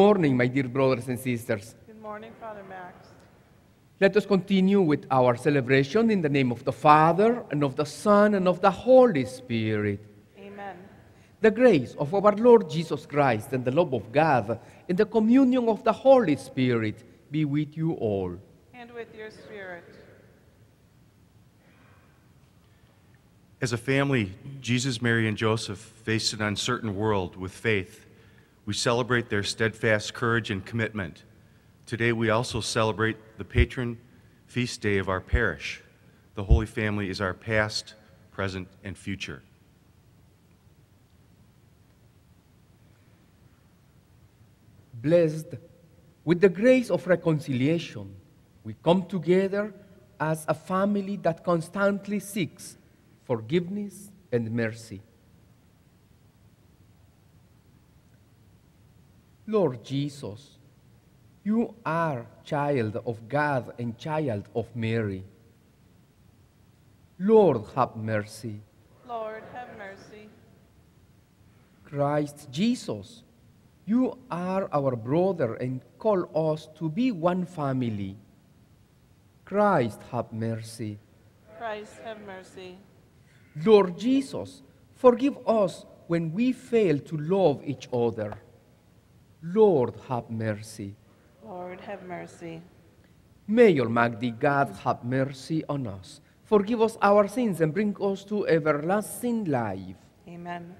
Good morning, my dear brothers and sisters. Good morning, Father Max. Let us continue with our celebration in the name of the Father, and of the Son, and of the Holy Spirit. Amen. The grace of our Lord Jesus Christ, and the love of God, and the communion of the Holy Spirit be with you all. And with your spirit. As a family, Jesus, Mary, and Joseph faced an uncertain world with faith. We celebrate their steadfast courage and commitment. Today, we also celebrate the patron feast day of our parish. The Holy Family is our past, present, and future. Blessed with the grace of reconciliation, we come together as a family that constantly seeks forgiveness and mercy. Lord Jesus, you are child of God and child of Mary. Lord, have mercy. Lord, have mercy. Christ Jesus, you are our brother and call us to be one family. Christ, have mercy. Christ, have mercy. Lord Jesus, forgive us when we fail to love each other. Lord, have mercy. Lord, have mercy. May Almighty God have mercy on us, forgive us our sins, and bring us to everlasting life. Amen.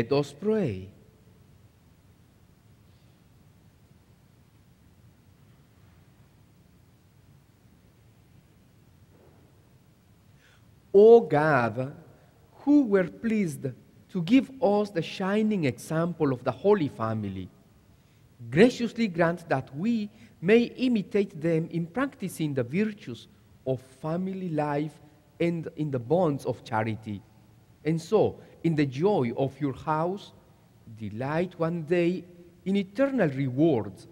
Let us pray. O God, who were pleased to give us the shining example of the Holy Family, graciously grant that we may imitate them in practicing the virtues of family life and in the bonds of charity. And so, in the joy of your house, delight one day in eternal rewards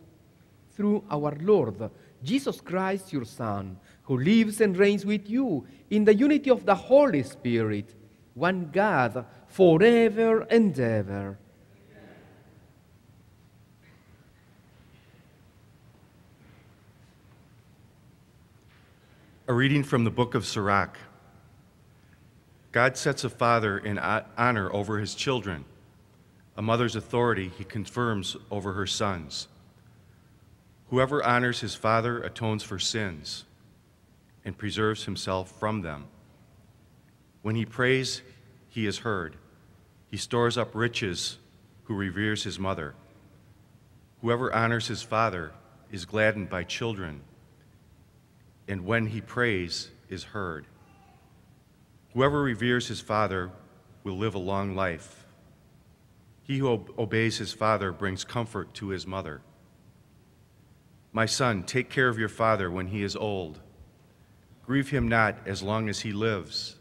through our Lord Jesus Christ, your Son, who lives and reigns with you in the unity of the Holy Spirit, one God, forever and ever. A reading from the book of Sirach. God sets a father in honor over his children. A mother's authority he confirms over her sons. Whoever honors his father atones for sins and preserves himself from them. When he prays, he is heard. He stores up riches who reveres his mother. Whoever honors his father is gladdened by children, and when he prays, is heard. Whoever reveres his father will live a long life. He who obeys his father brings comfort to his mother. My son, take care of your father when he is old. Grieve him not as long as he lives.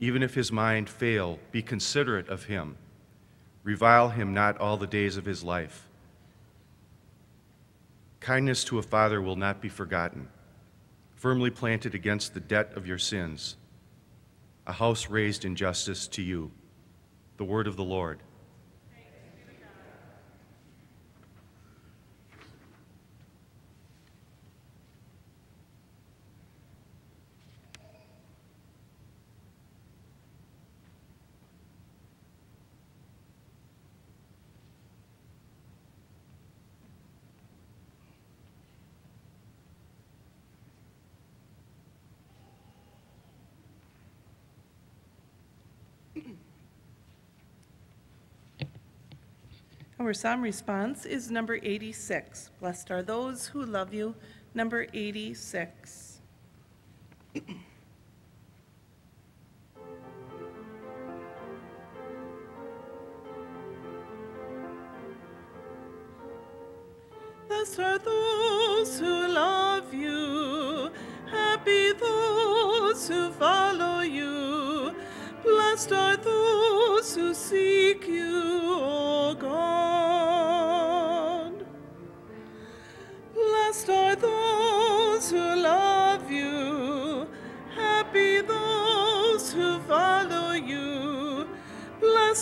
Even if his mind fail, be considerate of him. Revile him not all the days of his life. Kindness to a father will not be forgotten, firmly planted against the debt of your sins, a house raised in justice to you. The word of the Lord. Psalm response is number 86. Blessed are those who love you. Number 86. Blessed are those who love you. Happy those who follow you. Blessed are those who seek you,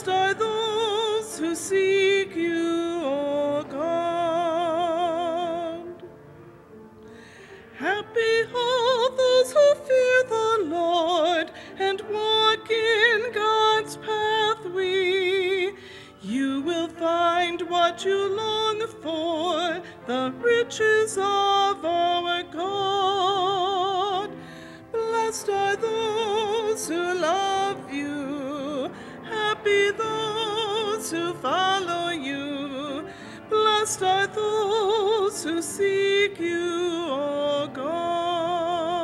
Blessed are those who seek you, O God. Happy all those who fear the Lord and walk in God's pathway. You will find what you long for, the riches of our God. Blessed are seek you, O God.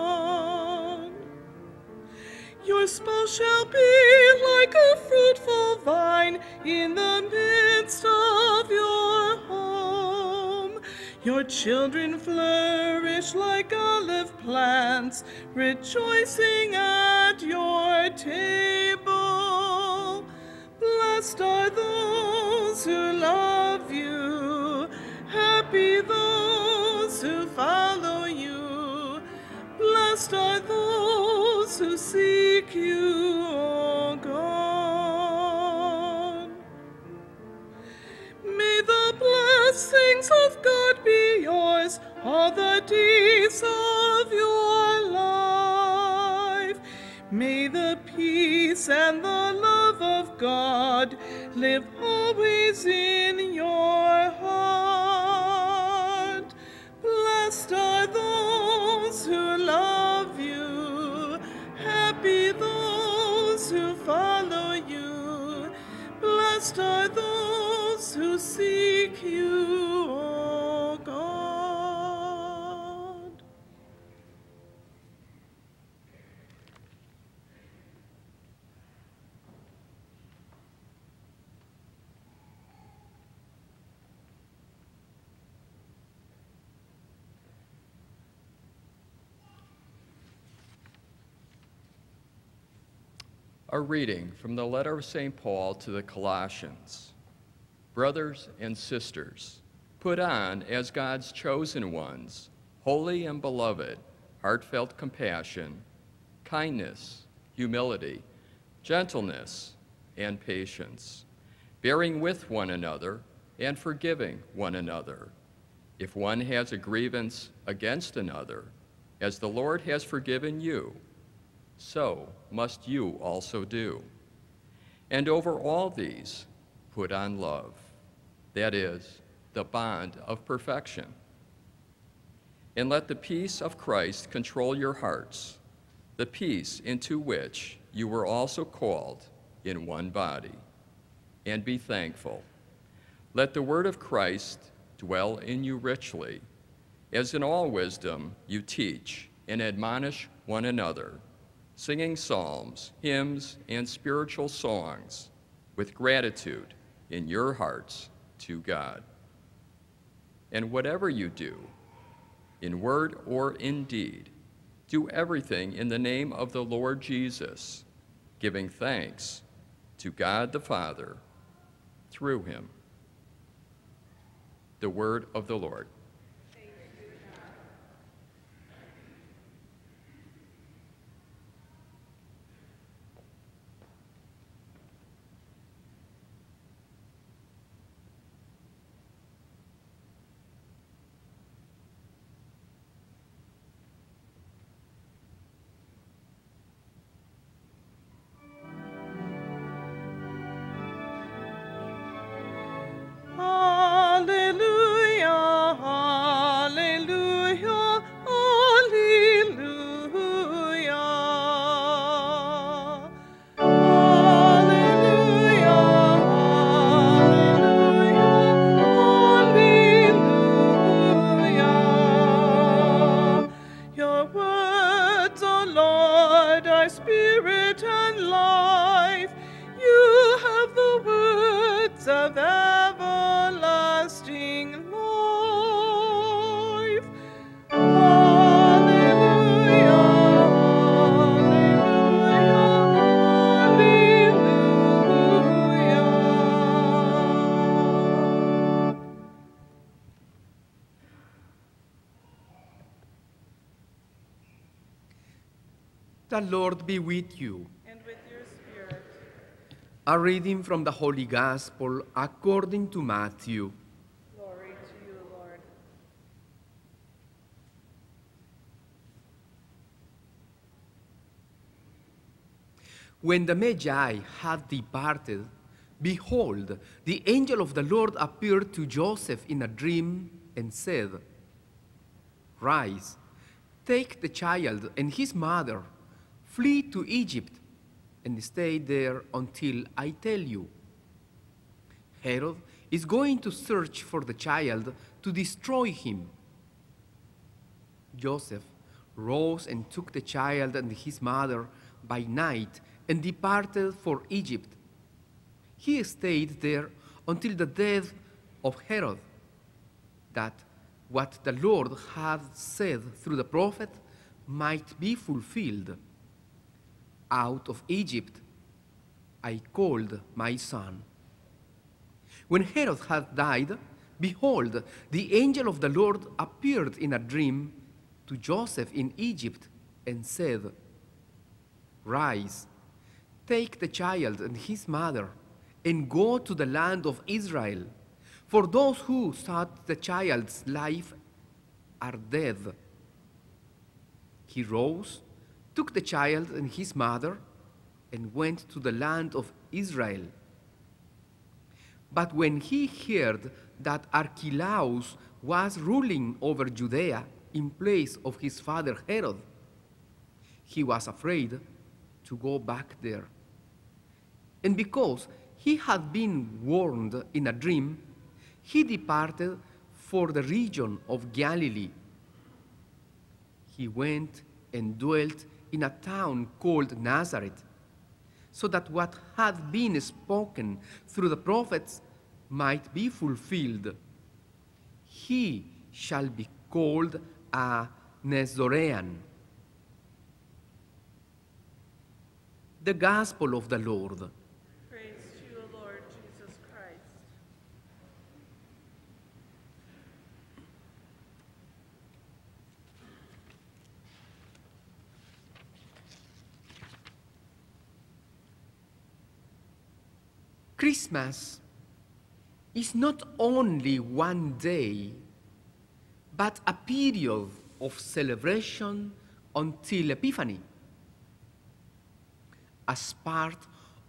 Your spouse shall be like a fruitful vine in the midst of your home. Your children flourish like olive plants, rejoicing at your table. Blessed are those who love you. Happy Blessed are those who seek you, O God. May the blessings of God be yours all the days of your life. May the peace and the love of God live A reading from the letter of St. Paul to the Colossians. Brothers and sisters, put on as God's chosen ones, holy and beloved, heartfelt compassion, kindness, humility, gentleness, and patience, bearing with one another and forgiving one another. If one has a grievance against another, as the Lord has forgiven you, so must you also do. And over all these, put on love, that is, the bond of perfection. And let the peace of Christ control your hearts, the peace into which you were also called in one body. And be thankful. Let the word of Christ dwell in you richly, as in all wisdom you teach and admonish one another singing psalms, hymns, and spiritual songs with gratitude in your hearts to God. And whatever you do, in word or in deed, do everything in the name of the Lord Jesus, giving thanks to God the Father through him. The word of the Lord. Words of everlasting life. Hallelujah, hallelujah, hallelujah. The Lord be with you. And with your spirit. A reading from the Holy Gospel according to Matthew. Glory to you, Lord. When the Magi had departed, behold, the angel of the Lord appeared to Joseph in a dream and said, Rise, take the child and his mother, flee to Egypt, and stay there until I tell you. Herod is going to search for the child to destroy him. Joseph rose and took the child and his mother by night and departed for Egypt. He stayed there until the death of Herod, that what the Lord had said through the prophet might be fulfilled. Out of Egypt I called my son. When Herod had died, behold, the angel of the Lord appeared in a dream to Joseph in Egypt and said, Rise, take the child and his mother, and go to the land of Israel, for those who sought the child's life are dead. He rose, took the child and his mother, and went to the land of Israel. But when he heard that Archelaus was ruling over Judea in place of his father Herod, he was afraid to go back there. And because he had been warned in a dream, he departed for the region of Galilee. He went and dwelt in a town called Nazareth, so that what had been spoken through the prophets might be fulfilled. He shall be called a Nazarene. The Gospel of the Lord. Praise to you, Lord Jesus Christ. Christmas is not only one day, but a period of celebration until Epiphany. As part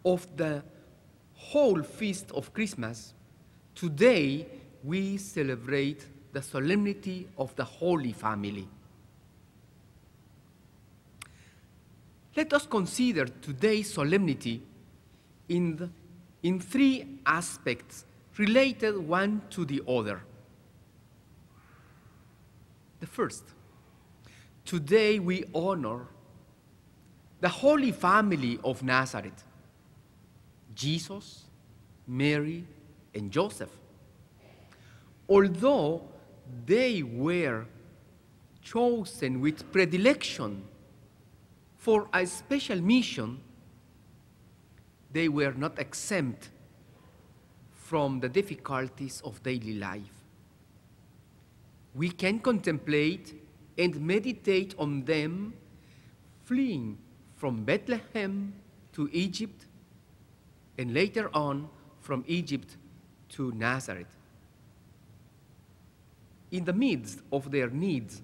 of the whole feast of Christmas, today we celebrate the solemnity of the Holy Family. Let us consider today's solemnity in, the, in three aspects related one to the other. The first, today we honor the Holy Family of Nazareth Jesus, Mary, and Joseph. Although they were chosen with predilection for a special mission, they were not exempt from the difficulties of daily life. We can contemplate and meditate on them fleeing from Bethlehem to Egypt and later on from Egypt to Nazareth. In the midst of their needs,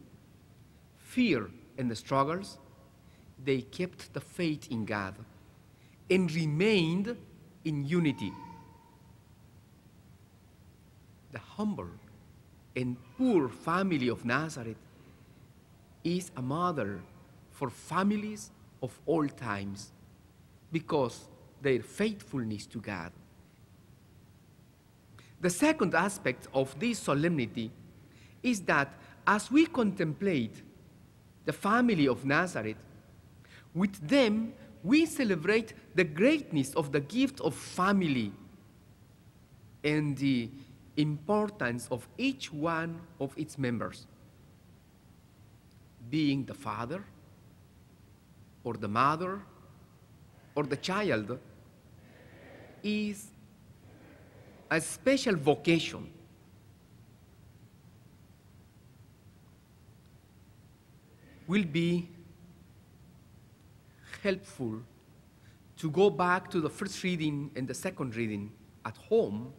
fear, and the struggles, they kept the faith in God and remained in unity. The humble and poor family of Nazareth is a mother for families of all times because their faithfulness to God. The second aspect of this solemnity is that as we contemplate the family of Nazareth, with them we celebrate the greatness of the gift of family and the importance of each one of its members, being the father, or the mother, or the child, is a special vocation. Will be helpful to go back to the first reading and the second reading at home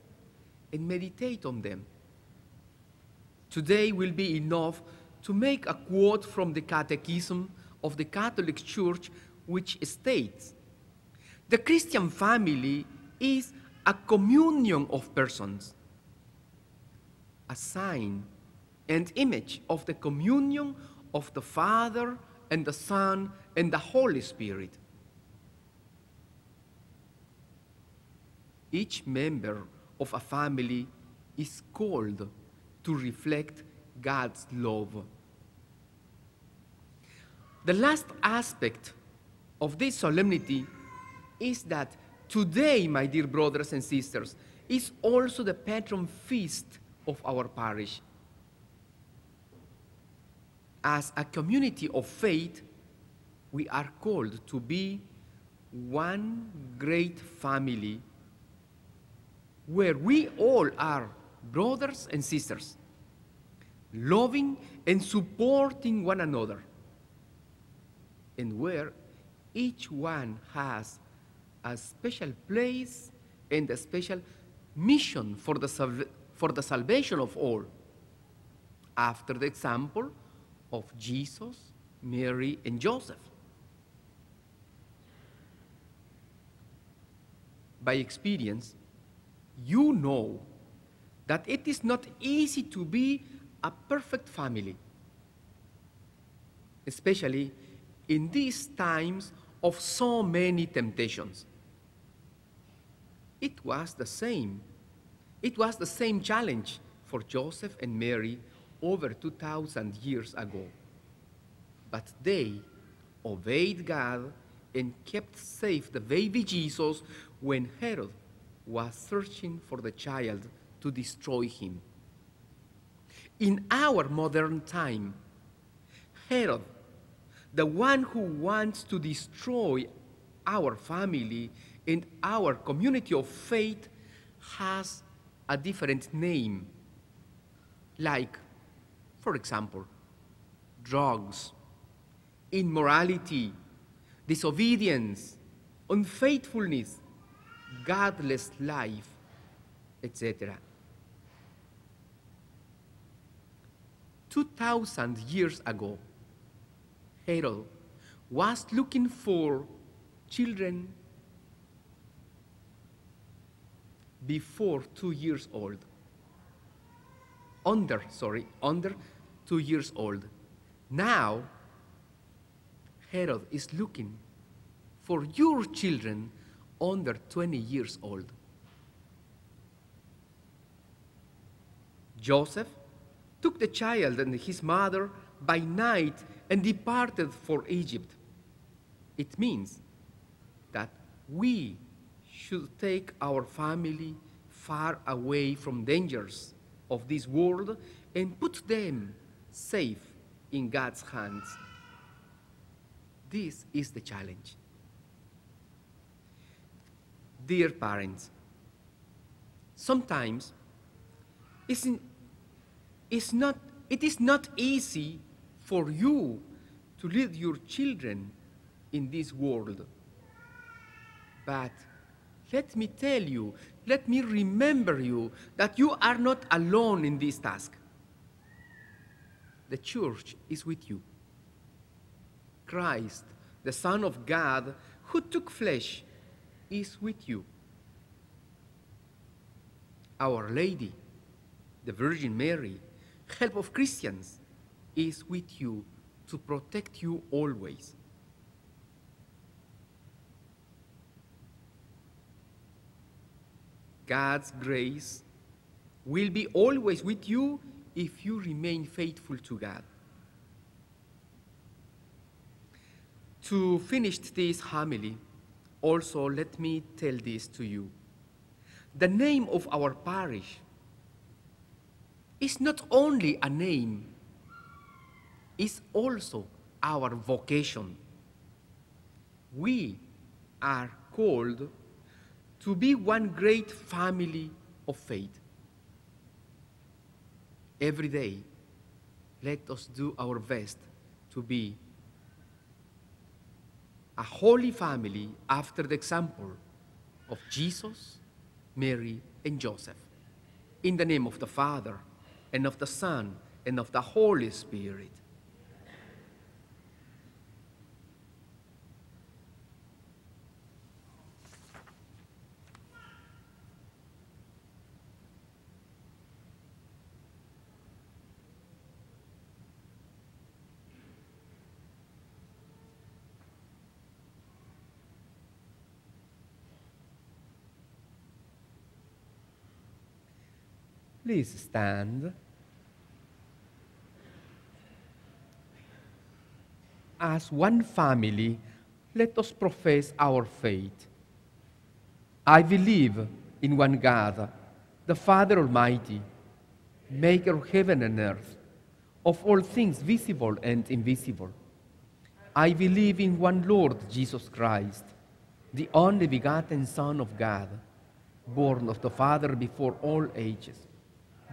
and meditate on them. Today will be enough to make a quote from the Catechism of the Catholic Church, which states The Christian family is a communion of persons, a sign and image of the communion of the Father and the Son and the Holy Spirit. Each member of a family is called to reflect God's love. The last aspect of this solemnity is that today, my dear brothers and sisters, is also the patron feast of our parish. As a community of faith, we are called to be one great family where we all are brothers and sisters, loving and supporting one another, and where each one has a special place and a special mission for the, for the salvation of all, after the example of Jesus, Mary, and Joseph. By experience, you know that it is not easy to be a perfect family, especially in these times of so many temptations. It was the same It was the same challenge for Joseph and Mary over 2,000 years ago. But they obeyed God and kept safe the baby Jesus when Herod was searching for the child to destroy him. In our modern time, Herod, the one who wants to destroy our family and our community of faith, has a different name. Like, for example, drugs, immorality, disobedience, unfaithfulness, godless life, etc. 2,000 years ago, Herod was looking for children before two years old. Under, sorry, under two years old. Now, Herod is looking for your children under 20 years old. Joseph took the child and his mother by night and departed for Egypt. It means that we should take our family far away from dangers of this world and put them safe in God's hands. This is the challenge. Dear parents, sometimes it's, it's not, it is not easy for you to lead your children in this world. But let me tell you, let me remember you that you are not alone in this task. The church is with you. Christ, the Son of God, who took flesh, is with you. Our Lady, the Virgin Mary, help of Christians, is with you to protect you always. God's grace will be always with you if you remain faithful to God. To finish this homily, also let me tell this to you. The name of our parish is not only a name, it's also our vocation. We are called to be one great family of faith. Every day, let us do our best to be a holy family after the example of Jesus, Mary, and Joseph. In the name of the Father, and of the Son, and of the Holy Spirit. Please stand. As one family, let us profess our faith. I believe in one God, the Father Almighty, maker of heaven and earth, of all things visible and invisible. I believe in one Lord Jesus Christ, the only begotten Son of God, born of the Father before all ages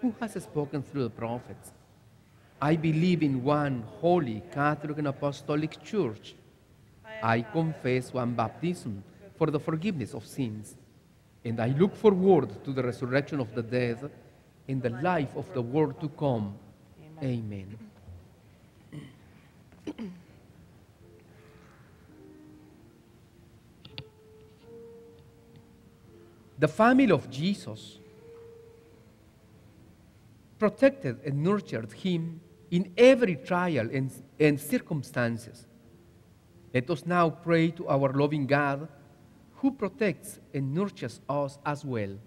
who has spoken through the prophets. I believe in one holy, Catholic, and Apostolic Church. I confess one baptism for the forgiveness of sins, and I look forward to the resurrection of the dead and the life of the world to come. Amen. The family of Jesus protected and nurtured him in every trial and, and circumstances. Let us now pray to our loving God who protects and nurtures us as well.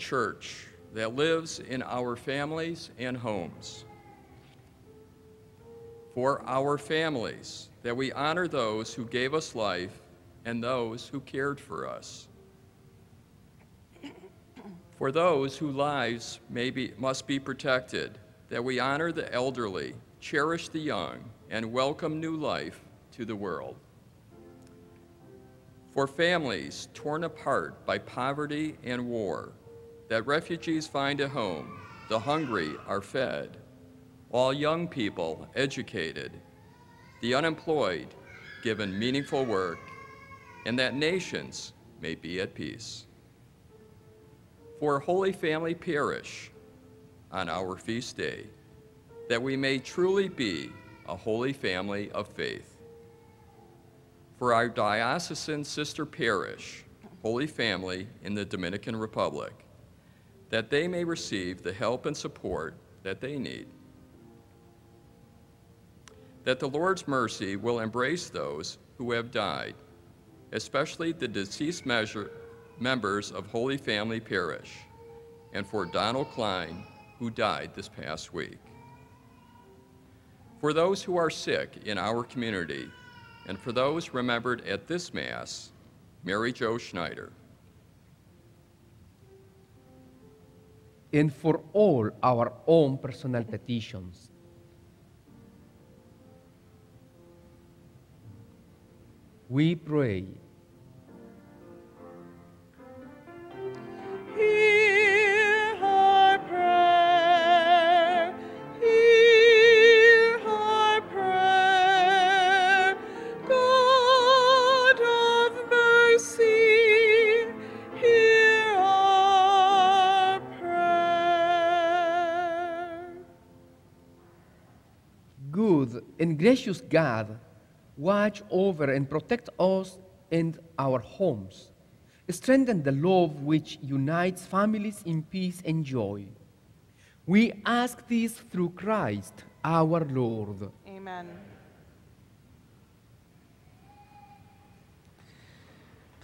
Church that lives in our families and homes. For our families, that we honor those who gave us life and those who cared for us. For those whose lives may be, must be protected, that we honor the elderly, cherish the young, and welcome new life to the world. For families torn apart by poverty and war, that refugees find a home, the hungry are fed, all young people educated, the unemployed given meaningful work, and that nations may be at peace. For Holy Family Parish, on our feast day, that we may truly be a holy family of faith. For our diocesan sister parish, Holy Family in the Dominican Republic, that they may receive the help and support that they need. That the Lord's mercy will embrace those who have died, especially the deceased measure, members of Holy Family Parish, and for Donald Klein, who died this past week. For those who are sick in our community, and for those remembered at this Mass, Mary Jo Schneider. And for all our own personal petitions. We pray. Gracious God, watch over and protect us and our homes. Strengthen the love which unites families in peace and joy. We ask this through Christ our Lord. Amen.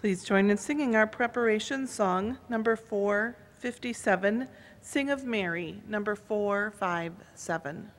Please join in singing our preparation song, number 457, Sing of Mary, number 457.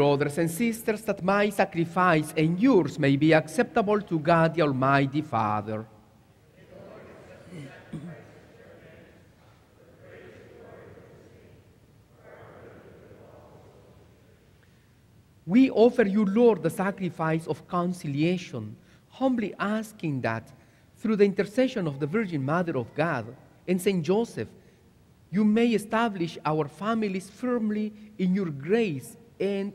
Brothers and sisters, that my sacrifice and yours may be acceptable to God the Almighty Father. We offer you, Lord, the sacrifice of conciliation, humbly asking that through the intercession of the Virgin Mother of God and Saint Joseph, you may establish our families firmly in your grace and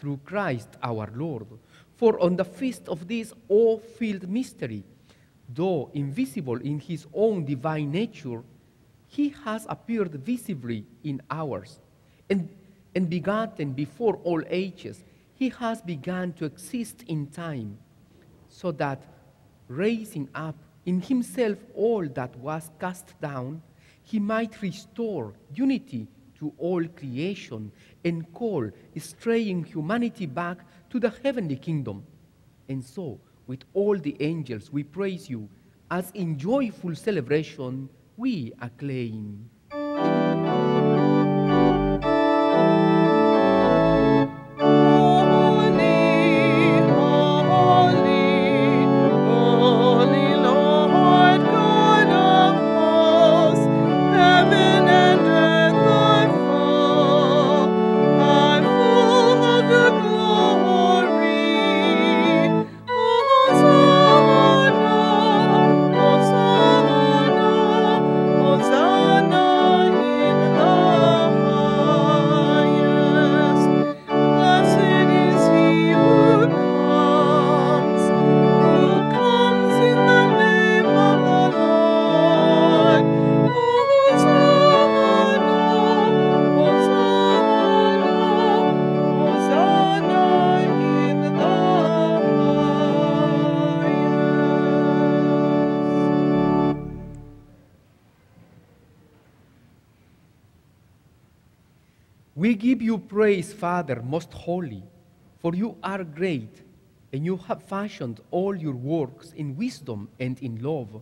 through Christ our Lord. For on the feast of this awe-filled mystery, though invisible in his own divine nature, he has appeared visibly in ours. And, and begotten before all ages, he has begun to exist in time so that raising up in himself all that was cast down, he might restore unity to all creation and call straying humanity back to the heavenly kingdom. And so, with all the angels, we praise you, as in joyful celebration we acclaim. Praise, Father, most holy, for you are great, and you have fashioned all your works in wisdom and in love.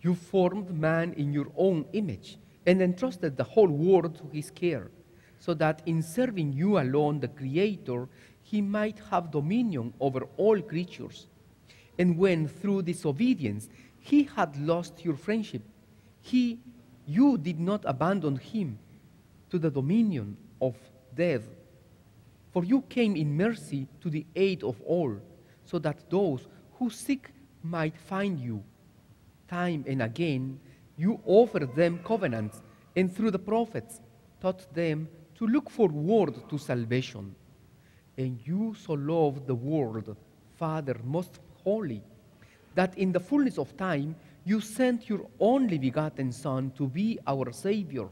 You formed man in your own image and entrusted the whole world to his care, so that in serving you alone, the Creator, he might have dominion over all creatures. And when through disobedience he had lost your friendship, he, you did not abandon him to the dominion of death. For you came in mercy to the aid of all, so that those who seek might find you. Time and again, you offered them covenants, and through the prophets taught them to look forward to salvation. And you so loved the world, Father most holy, that in the fullness of time you sent your only begotten Son to be our Savior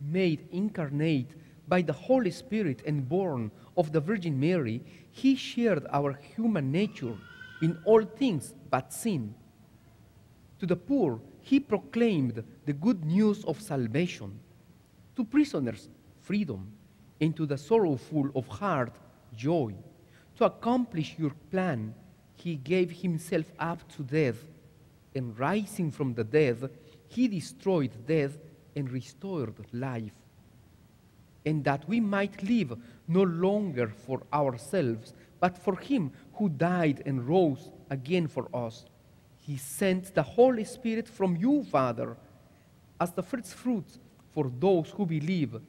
made incarnate by the Holy Spirit and born of the Virgin Mary, he shared our human nature in all things but sin. To the poor, he proclaimed the good news of salvation. To prisoners, freedom, and to the sorrowful of heart, joy. To accomplish your plan, he gave himself up to death, and rising from the dead, he destroyed death and restored life. And that we might live no longer for ourselves, but for him who died and rose again for us. He sent the Holy Spirit from you, Father, as the first fruits for those who believe,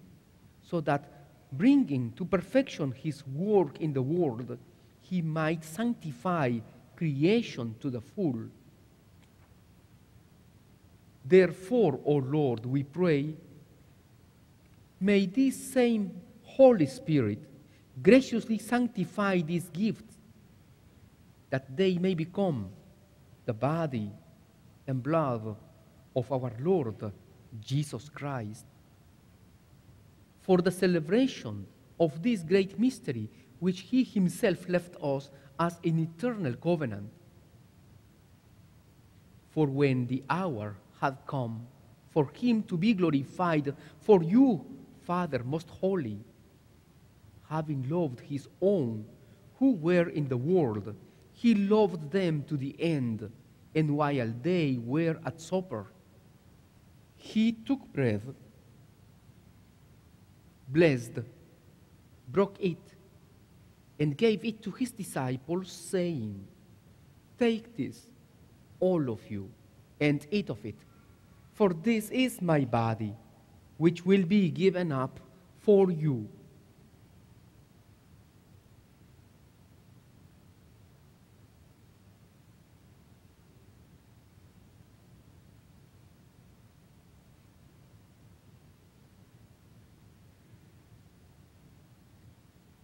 so that bringing to perfection his work in the world, he might sanctify creation to the full. Therefore, O Lord, we pray, may this same Holy Spirit graciously sanctify these gifts, that they may become the body and blood of our Lord Jesus Christ. For the celebration of this great mystery which he himself left us as an eternal covenant. For when the hour had come for him to be glorified, for you, Father most holy, having loved his own who were in the world, he loved them to the end. And while they were at supper, he took bread, blessed, broke it, and gave it to his disciples, saying, Take this, all of you, and eat of it, for this is my body, which will be given up for you.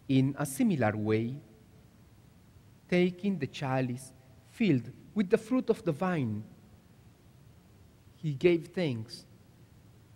In a similar way, taking the chalice filled with the fruit of the vine, he gave thanks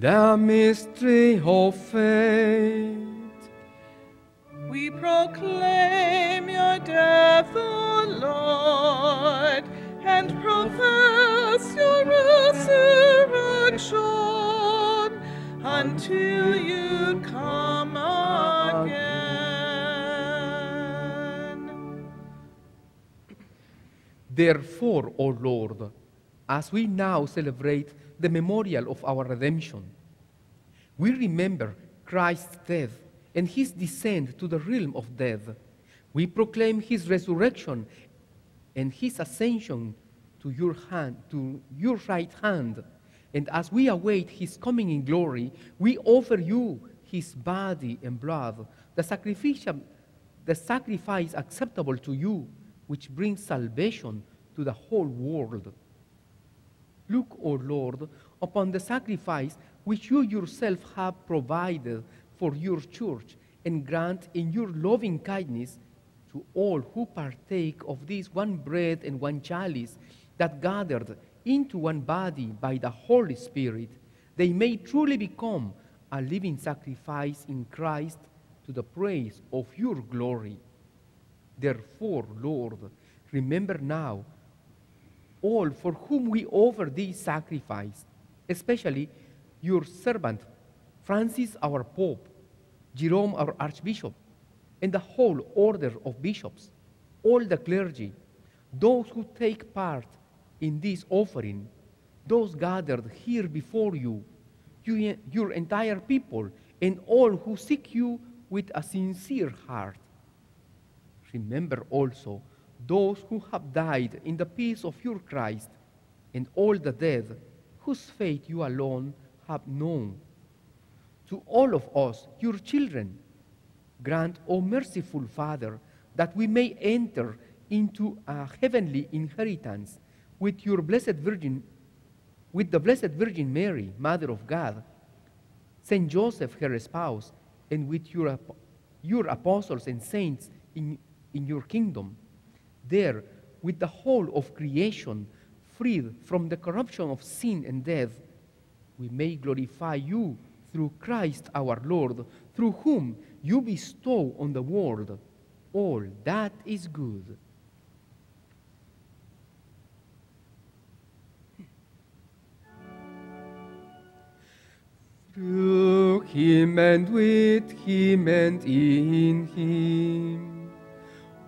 The mystery of faith. We proclaim your death, O Lord, and profess your resurrection until you come again. Therefore, O Lord, as we now celebrate the memorial of our redemption, we remember Christ's death and his descent to the realm of death. We proclaim his resurrection and his ascension to your hand, to your right hand. And as we await his coming in glory, we offer you his body and blood, the the sacrifice acceptable to you, which brings salvation to the whole world. Look, O Lord, upon the sacrifice which you yourself have provided for your church, and grant in your loving kindness to all who partake of this one bread and one chalice that gathered into one body by the Holy Spirit, they may truly become a living sacrifice in Christ to the praise of your glory. Therefore, Lord, remember now all for whom we offer this sacrifice, especially your servant, Francis our Pope, Jerome our Archbishop, and the whole order of bishops, all the clergy, those who take part in this offering, those gathered here before you, you your entire people, and all who seek you with a sincere heart. Remember also those who have died in the peace of your Christ, and all the dead whose fate you alone have known. To all of us, your children, grant, O merciful Father, that we may enter into a heavenly inheritance with your blessed Virgin, with the blessed Virgin Mary, Mother of God, Saint Joseph, her spouse, and with your, your apostles and saints in, in your kingdom there with the whole of creation, freed from the corruption of sin and death, we may glorify you through Christ our Lord, through whom you bestow on the world all that is good. Through him and with him and in him.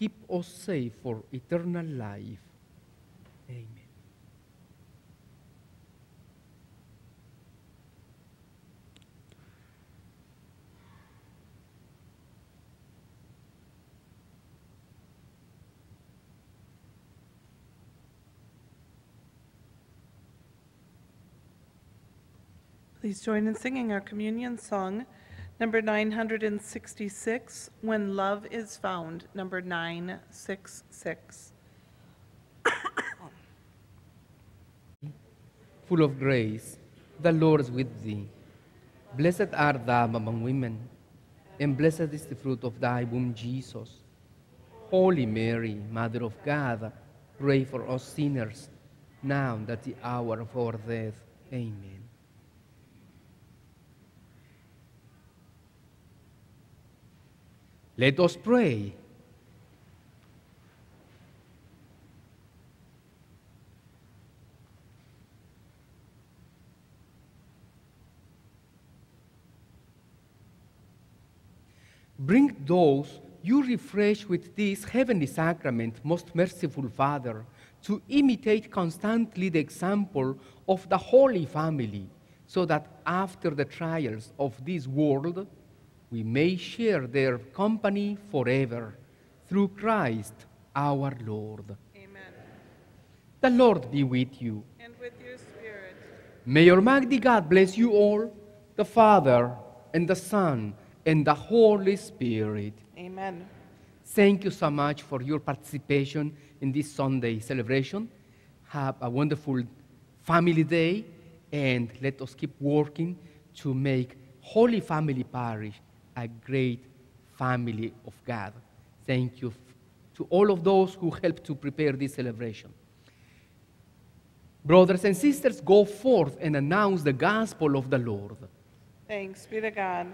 keep us safe for eternal life. Amen. Please join in singing our communion song, number 966, When Love is Found, number 966. Full of grace, the Lord is with thee. Blessed art thou among women, and blessed is the fruit of thy womb, Jesus. Holy Mary, Mother of God, pray for us sinners, now and at the hour of our death. Amen. Let us pray. Bring those you refresh with this heavenly sacrament, most merciful Father, to imitate constantly the example of the Holy Family, so that after the trials of this world, we may share their company forever. Through Christ our Lord. Amen. The Lord be with you. And with your spirit. May Almighty God bless you all, the Father, and the Son, and the Holy Spirit. Amen. Thank you so much for your participation in this Sunday celebration. Have a wonderful family day, and let us keep working to make Holy Family Parish a great family of God. Thank you to all of those who helped to prepare this celebration. Brothers and sisters, go forth and announce the gospel of the Lord. Thanks be to God.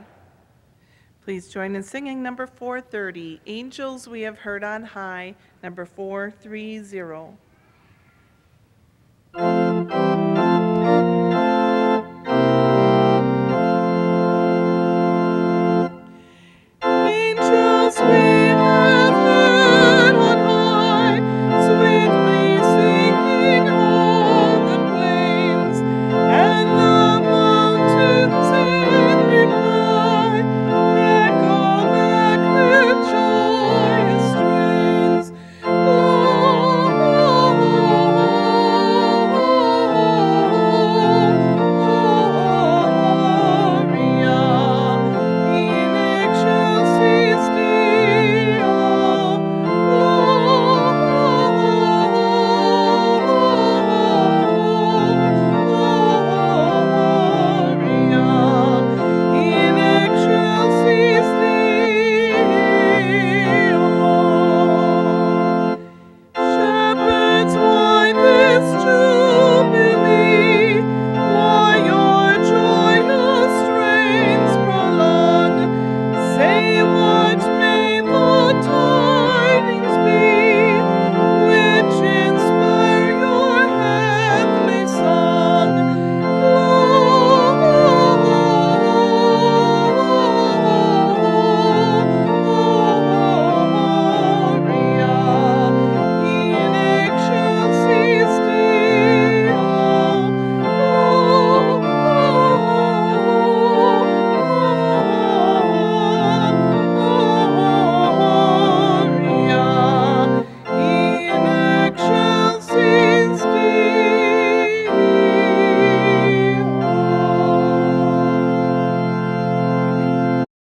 Please join in singing number 430, Angels We Have Heard on High, number 430.